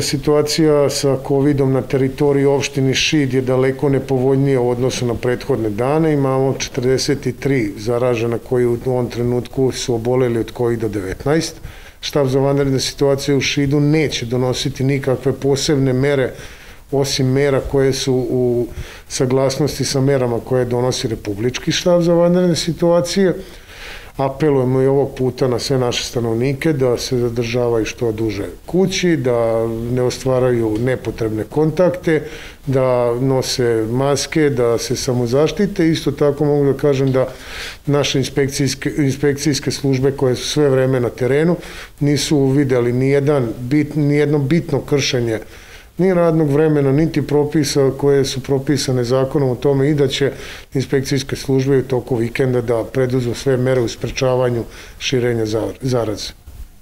Situacija sa COVID-om na teritoriji opštini Šid je daleko nepovoljnija u odnosu na prethodne dane. Imamo 43 zaražena koji u ovom trenutku su oboleli od COVID-19. Štab za vanredne situacije u Šidu neće donositi nikakve posebne mere osim mera koje su u saglasnosti sa merama koje donosi Republički štab za vanredne situacije. Apelujemo i ovog puta na sve naše stanovnike da se zadržavaju što duže kući, da ne ostvaraju nepotrebne kontakte, da nose maske, da se samozaštite. Isto tako mogu da kažem da naše inspekcijske, inspekcijske službe koje su sve vreme na terenu nisu videli ni, jedan bit, ni jedno bitno kršenje ni radnog vremena, niti propisa koje su propisane zakonom o tome i da će inspekcijske službe u toku vikenda da preduzmu sve mere u sprečavanju širenja zaraze.